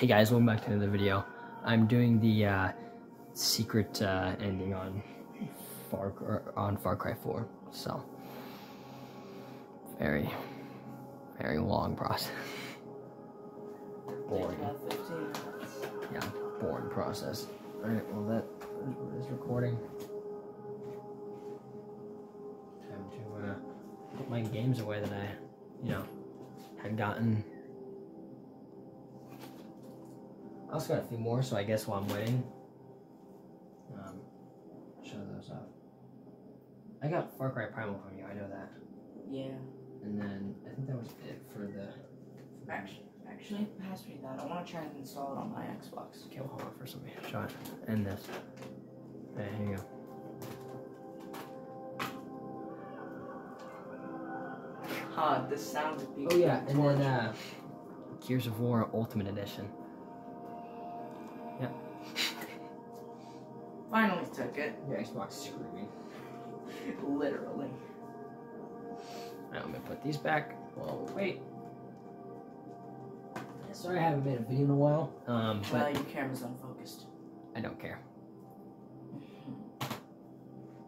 Hey guys, welcome back to another video. I'm doing the uh, secret uh, ending on Far on Far Cry 4. So very, very long process. boring. Yeah, boring process. All right, well that is recording. Time to uh, put my games away that I, you know, had gotten I also got a few more, so I guess while I'm waiting, um, show those off. I got Far Cry Primal from you, I know that. Yeah. And then I think that was it for the. Actually, actually, pass me that. I want to try and install it on my Xbox. Okay, well, hold on for some shot. And this. Okay, here you go. Ah, this sounds Oh yeah, and then uh, Gears of War Ultimate Edition. Finally took it. Your Xbox screaming. Literally. Now I'm gonna put these back. Well, wait. Sorry I haven't made a video in a while. Um, but well, your camera's unfocused. I don't care.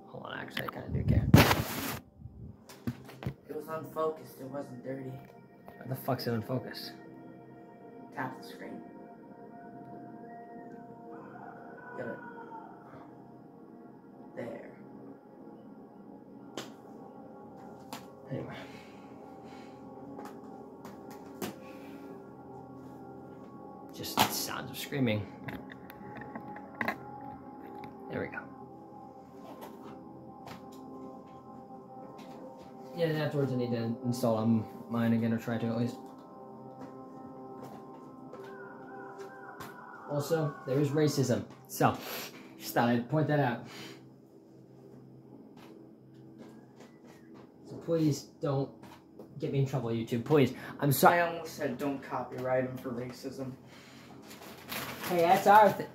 Hold on, actually, I kind of do care. It was unfocused. It wasn't dirty. What the fuck's it unfocused? Tap the screen. It. There. Anyway. Just sounds of screaming. There we go. Yeah, afterwards I need to install on mine again, or try to at least. Also, there is racism, so just thought I'd point that out. So please don't get me in trouble, YouTube. Please. I'm sorry. I almost said don't copyright him for racism. Hey, that's our thing.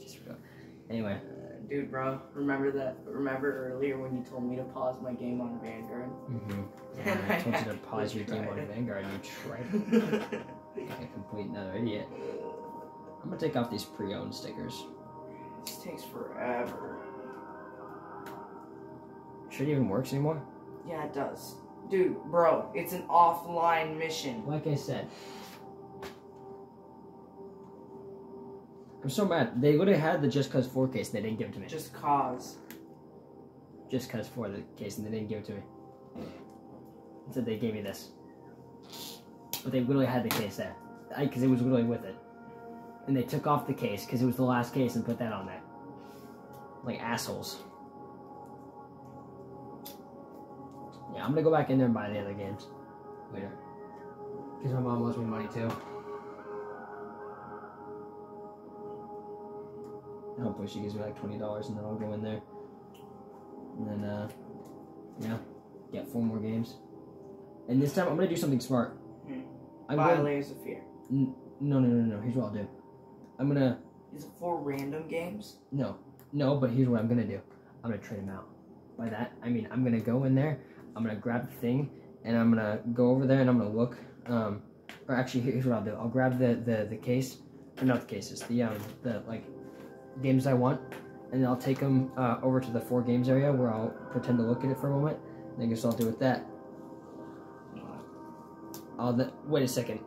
Just anyway. Uh, dude, bro, remember that? Remember earlier when you told me to pause my game on Vanguard? Mm-hmm. Yeah, I told you to pause your game on Vanguard. You tried. like a complete another idiot. I'm gonna take off these pre-owned stickers. This takes forever. Sure it even works anymore? Yeah, it does. Dude, bro, it's an offline mission. Like I said. I'm so mad. They would have had the Just Cause 4 case and they didn't give it to me. Just Cause. Just Cause 4 the case and they didn't give it to me. Instead they gave me this. But they literally had the case there. Because it was literally with it. And they took off the case because it was the last case and put that on there. Like assholes. Yeah, I'm gonna go back in there and buy the other games later. Because my mom owes me money too. Hopefully she gives me like $20 and then I'll go in there. And then, uh, yeah, get four more games. And this time I'm gonna do something smart. Hmm. I'm Buy going... Layers of Fear. N no, no, no, no. Here's what I'll do. I'm gonna. Is it four random games? No, no. But here's what I'm gonna do. I'm gonna trade them out. By that I mean I'm gonna go in there I'm gonna grab the thing and I'm gonna go over there and I'm gonna look. Um, or actually, here's what I'll do. I'll grab the the, the case, or not the cases, the um the like games I want, and then I'll take them uh, over to the four games area where I'll pretend to look at it for a moment. And I guess I'll do with that. I'll the, wait a second.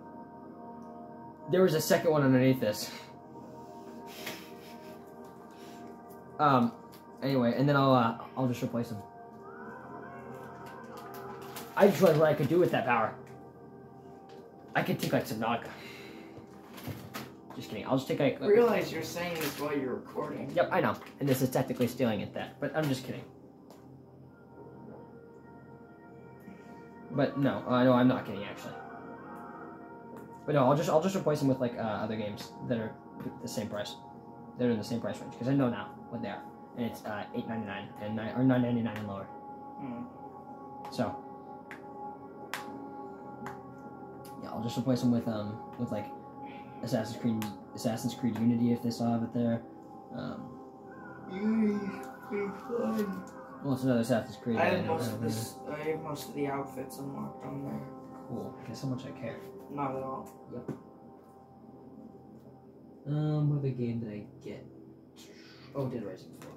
There was a second one underneath this. Um. Anyway, and then I'll uh, I'll just replace them. I just realized what I could do with that power. I could take like some Subnautica. Just kidding. I'll just take like. I realize you're saying this while you're recording. Yep, I know. And this is technically stealing it that, but I'm just kidding. But no, uh, no, I'm not kidding actually. But no, I'll just I'll just replace them with like uh, other games that are the same price. They're in the same price range because I know now what they are, and it's uh, eight ninety nine and nine or nine ninety nine and lower. Hmm. So yeah, I'll just replace them with um with like Assassin's Creed Assassin's Creed Unity if they still have it there. Um, Well, it's another Assassin's Creed. I have most of this. I have most of the outfits unlocked on there. Cool. Guess how much I care. Not at all. Yep. Um, what other game did I get? Oh, Dead Rising 4.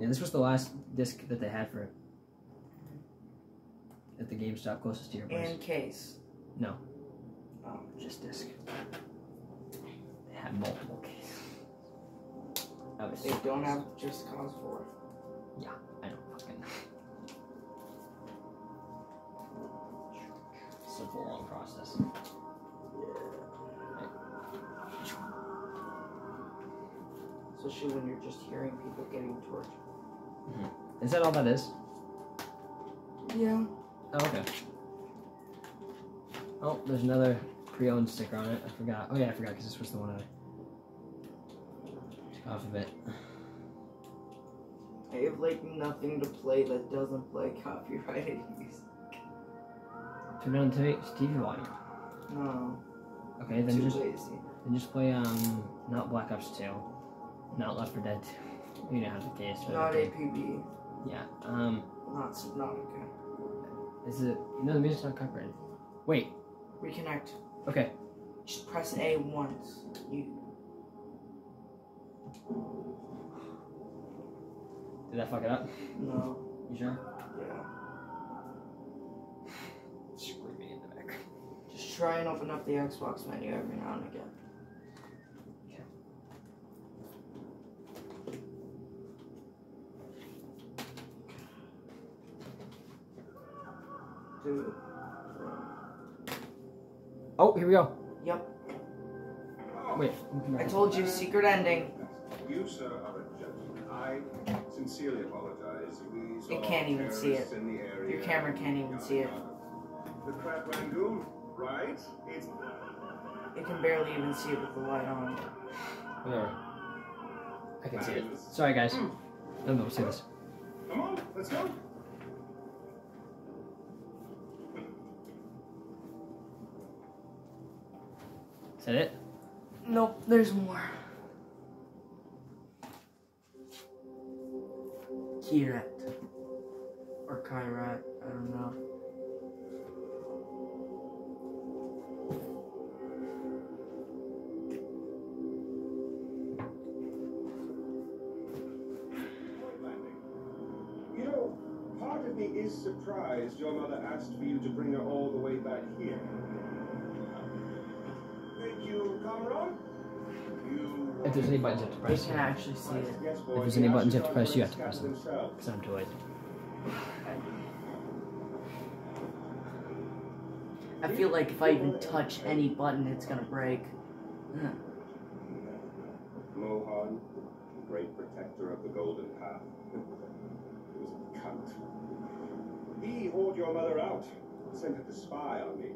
Yeah, this was the last disc that they had for it. At the GameStop closest to your place. And case. No. Oh. Just disc. They had multiple cases. I was They don't have just cause 4. I don't fucking know. Simple long process. Especially when you're just hearing people getting tortured. Is that all that is? Yeah. Oh, okay. Oh, there's another pre-owned sticker on it. I forgot. Oh yeah, I forgot because this was the one I took off of it. I have like nothing to play that doesn't play copyrighted music. Turn it on to TV volume. No. Okay, then too just lazy. then just play um not Black Ops 2, not Left 4 Dead 2. You know how the case. Not okay. APB. Yeah. Um, Not Subnautica. is it? No, the music's not copyrighted. Wait. Reconnect. Okay. Just press A once. You. Did that fuck it up? No. You sure? Yeah. Screaming in the back. Just try and open up the Xbox menu every now and again. Dude. Oh, here we go. Yep. Wait. I told you, secret ending. You, sir, are a gentleman. I sincerely apologize. We saw It can't even see it. In the area. Your camera can't even see it. The crab rangoon, right? It's It can barely even see it with the light on. Whatever. I can see it. Sorry, guys. Hmm. No, no, see this. come on, let's go. That it? Nope, there's more. Kirat. Or Kyrat, I don't know. You know, part of me is surprised your mother asked for you to bring her all the way back here. If there's any buttons you have to They press, can actually see it. Yes, If there's any buttons you have to press, you have to press them. themselves. because I'm too lazy. I feel like if I even touch any button, it's gonna break. Mohan, the great protector of the Golden Path. He was a cunt. He hauled your mother out, sent her to spy on me.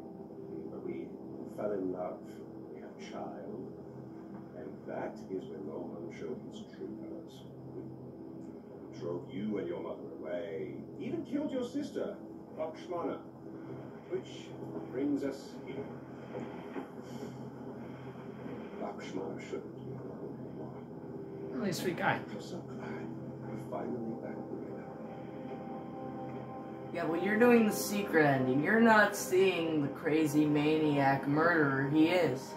But we fell in love. We had a child. And that is when Mohan showed his true colors. Drove you and your mother away. Even killed your sister, Lakshmana. Which brings us here. Lakshmana shouldn't be alone. Really sweet guy. I'm so glad we're finally back together. Yeah, well, you're doing the secret ending. You're not seeing the crazy maniac murderer he is.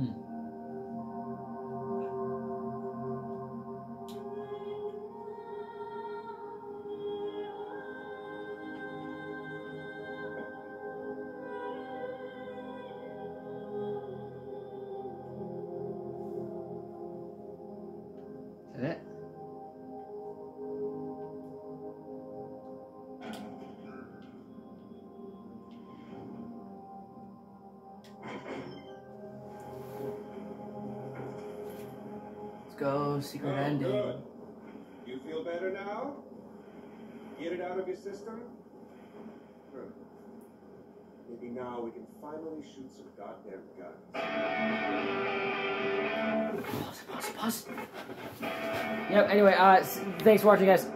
Is go, secret Oh, ending. good. You feel better now? Get it out of your system? Maybe now we can finally shoot some goddamn guns. Pause, pause, pause. Yep. Anyway, uh, thanks for watching, guys.